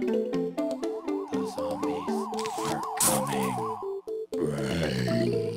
The zombies are coming. Brains.